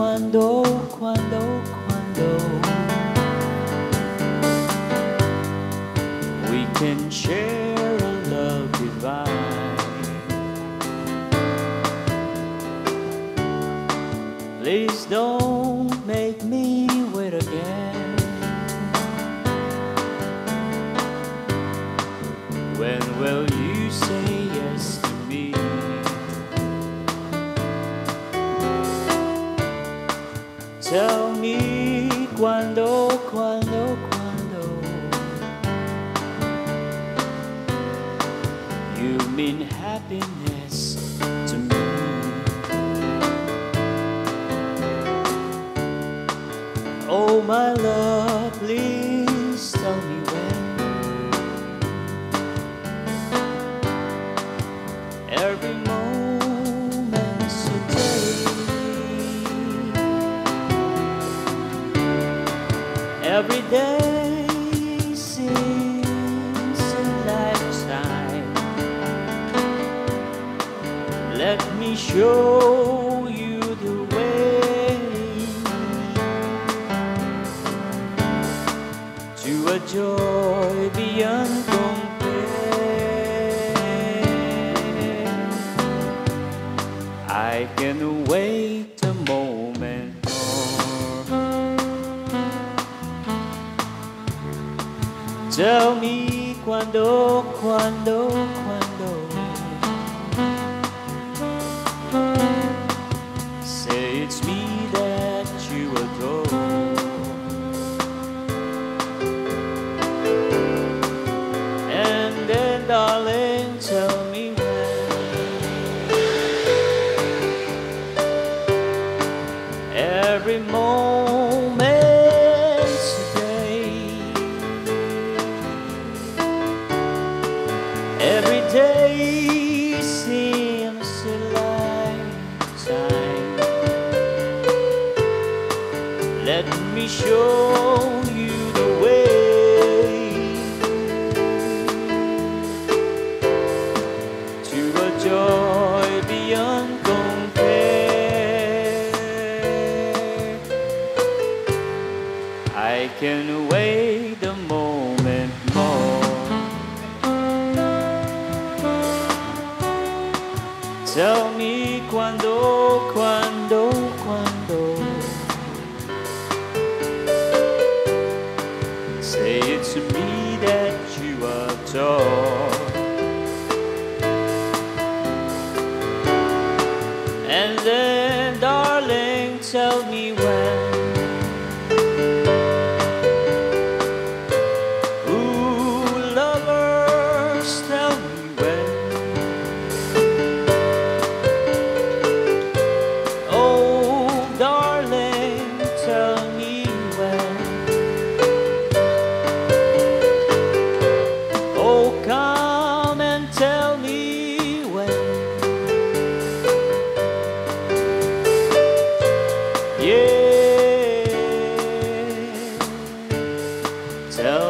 Quando, quando, quando we can share a love divine. Please don't make me wait again. When will you Tell me quando, quando, quando You mean happiness to me. Oh my love, Every day seems a lifetime. Let me show you the way to a joy beyond compare. I can wait Tell me quando, quando, quando. Say it's me that you adore. And then, darling, tell me when. Every moment Let me show you the way to a joy beyond compare. I can wait a moment more. Tell me quando, And then, darling, tell me when. Yeah.